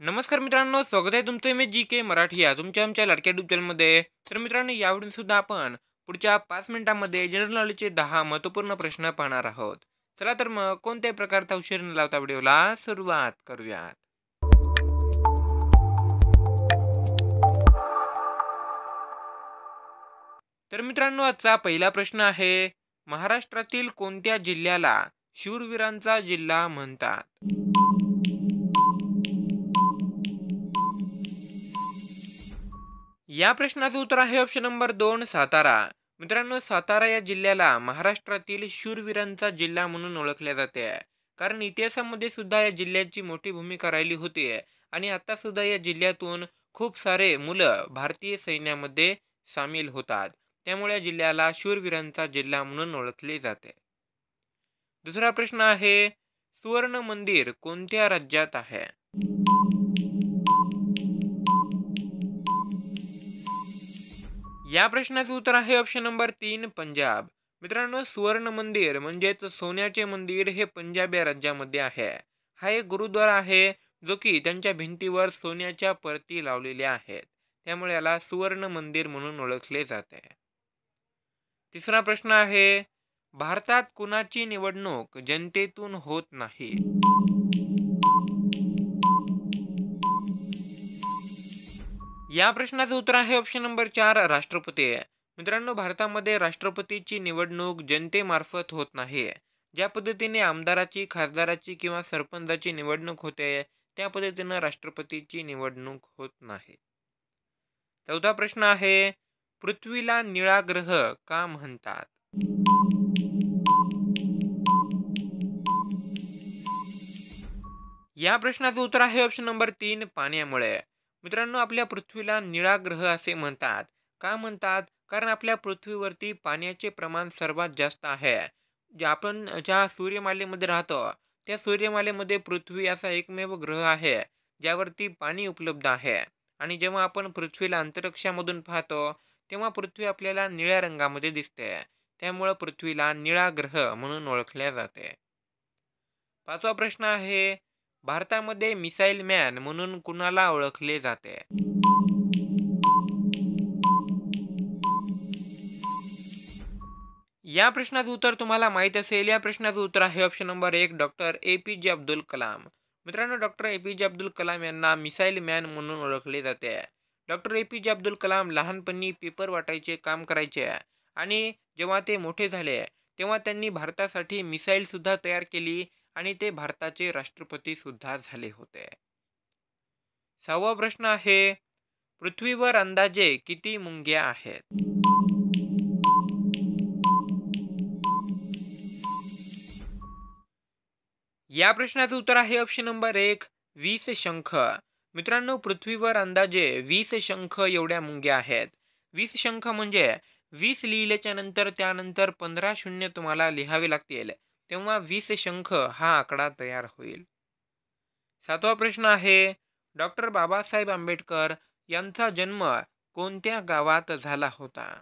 नमस्कार मित्रांनो स्वागत आहे तुमचं मी जी के मराठी या तुमच्या आमच्या लाडक्या युट्यूब चॅनलमध्ये तर मित्रांनो यावेळी सुद्धा आपण पुढच्या पाच मिनिटांमध्ये जनरल नॉलेजचे दहा महत्त्वपूर्ण प्रश्न पाहणार आहोत. चला तर मग कोणत्याही प्रकारचा उशीर न लावता व्हिडिओला सुरुवात करूयात. तर मित्रांनो आजचा पहिला प्रश्न आहे महाराष्ट्रातील कोणत्या जिल्ह्याला शूरवीरांचा जिल्हा म्हणतात? या प्रश्नाचं उत्तर आहे ऑप्शन नंबर दोन सातारा. मित्रांनो सातारा या जिल्ह्याला महाराष्ट्रातील शूरवीरांचा जिल्हा म्हणून ओळखले जाते. कारण इतिहासामध्ये सुद्धा या जिल्ह्याची मोठी भूमिका राहिली होती. आणि आता सुद्धा या जिल्ह्यातून खूप सारे मुलं भारतीय सैन्यामध्ये सामील होतात. त्यामुळे या जिल्ह्याला शूरवीरांचा जिल्हा म्हणून ओळखले जाते. दुसरा प्रश्न आहे सुवर्ण मंदिर कोणत्या राज्यात आहे? या प्रश्नाचं उत्तर आहे ऑप्शन नंबर तीन पंजाब. मित्रांनो सुवर्ण मंदिर म्हणजेच सोन्याचे मंदिर हे पंजाब या राज्यामध्ये आहे. हा एक गुरुद्वारा आहे जो की त्यांच्या भिंतीवर सोन्याच्या परती लावलेल्या आहेत. त्यामुळे याला सुवर्ण मंदिर म्हणून ओळखले जाते. तिसरा प्रश्न आहे भारतात कुणाची निवडणूक जनतेतून होत नाही? या प्रश्नाचं उत्तर आहे ऑप्शन नंबर चार राष्ट्रपती. मित्रांनो भारतामध्ये राष्ट्रपतीची निवडणूक जनतेमार्फत होत नाही. ज्या पद्धतीने आमदाराची खासदाराची किंवा सरपंचाची निवडणूक होते त्या पद्धतीनं राष्ट्रपतीची निवडणूक होत नाही. चौथा प्रश्न आहे पृथ्वीला निळा ग्रह का म्हणतात? या प्रश्नाचं उत्तर आहे ऑप्शन नंबर तीन पाण्यामुळे. मित्रांनो आपल्या पृथ्वीला निळा ग्रह असे म्हणतात. का म्हणतात? कारण आपल्या पृथ्वीवरती पाण्याचे प्रमाण सर्वात जास्त आहे. जे आपण ज्या सूर्यमालेमध्ये राहतो त्या सूर्यमालेमध्ये पृथ्वी असा एकमेव ग्रह आहे ज्यावरती पाणी उपलब्ध आहे. आणि जेव्हा आपण पृथ्वीला अंतरिक्षामधून पाहतो तेव्हा पृथ्वी आपल्याला निळ्या रंगामध्ये दिसते. त्यामुळं पृथ्वीला निळा ग्रह म्हणून ओळखले जाते. पाचवा प्रश्न आहे भारतामध्ये मिसाईल मॅन म्हणून कुणाला ओळखले जाते? या प्रश्नाचं उत्तर तुम्हाला माहीत असेल. या प्रश्नाचं उत्तर आहे ऑप्शन नंबर एक doctor A P J Abdul Kalam मित्रांनो doctor A P J Abdul Kalam यांना मिसाईल मॅन म्हणून ओळखले जाते. Doctor A P J Abdul Kalam लहानपणी पेपर वाटायचे काम करायचे. आणि जेव्हा ते मोठे झाले तेव्हा त्यांनी भारतासाठी मिसाईलसुद्धा तयार केली आणि ते भारताचे राष्ट्रपती सुद्धा झाले होते. सहावा प्रश्न आहे पृथ्वीवर अंदाजे किती मुंग्या आहेत? या प्रश्नाचं उत्तर आहे ऑप्शन नंबर एक वीस शंख. मित्रांनो पृथ्वीवर अंदाजे वीस शंख एवढ्या मुंग्या आहेत. वीस शंख म्हणजे वीस लिहिल्याच्या नंतर त्यानंतर पंधरा शून्य तुम्हाला लिहावे लागतील. तेव्हा वीस शंख हा आकडा तयार होईल. सातवा प्रश्न आहे डॉक्टर बाबासाहेब आंबेडकर यांचा जन्म कोणत्या गावात झाला होता?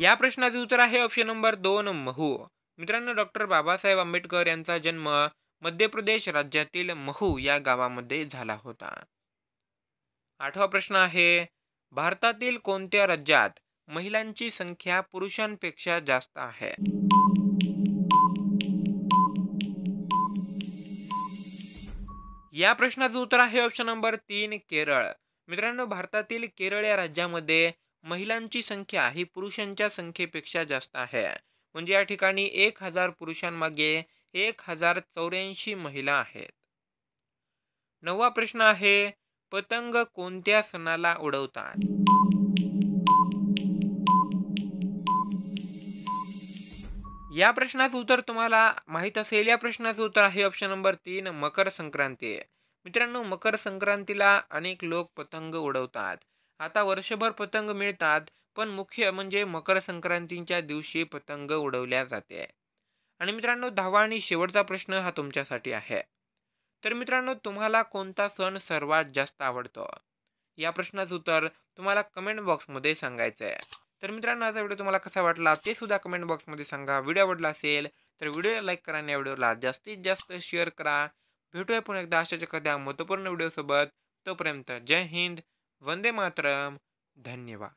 या प्रश्नाचे उत्तर आहे ऑप्शन नंबर दोन महू. मित्रांनो डॉक्टर बाबासाहेब आंबेडकर यांचा जन्म मध्य प्रदेश राज्यातील महू या गावामध्ये झाला होता. आठवा प्रश्न आहे भारतातील कोणत्या राज्यात महिलांची संख्या पुरुषांपेक्षा जास्त आहे? या प्रश्नाचं उत्तर आहे ऑप्शन नंबर तीन केरळ. मित्रांनो भारतातील केरळ या राज्यामध्ये महिलांची संख्या ही पुरुषांच्या संख्येपेक्षा जास्त आहे. म्हणजे या ठिकाणी एक हजार पुरुषांमागे एक हजार चौऱ्याऐंशी महिला आहेत. नववा प्रश्न आहे पतंग कोणत्या सणाला उडवतात? या प्रश्नाचं उत्तर तुम्हाला माहीत असेल. या प्रश्नाचं उत्तर आहे ऑप्शन नंबर तीन मकर संक्रांती. मित्रांनो मकर संक्रांतीला अनेक लोक पतंग उडवतात. आता वर्षभर पतंग मिळतात पण मुख्य म्हणजे मकर संक्रांतीच्या दिवशी पतंग उडवल्या जाते. आणि मित्रांनो दहावा आणि शेवटचा प्रश्न हा तुमच्यासाठी आहे. तर मित्रांनो तुम्हाला कोणता सण सर्वात जास्त आवडतो? या प्रश्नाचं उत्तर तुम्हाला कमेंट बॉक्समध्ये सांगायचं आहे तर मित्रांनो आजचा व्हिडिओ तुम्हाला कसा वाटला ते सुद्धा कमेंट बॉक्समध्ये सांगा. व्हिडिओ आवडला असेल तर व्हिडिओ लाईक करा आणि या व्हिडिओला जास्तीत जास्त शेअर करा. भेटूया पुन्हा एकदा अशाच एखाद्या महत्त्वपूर्ण व्हिडिओसोबत तोपर्यंत जय हिंद वंदे मातरम. धन्यवाद.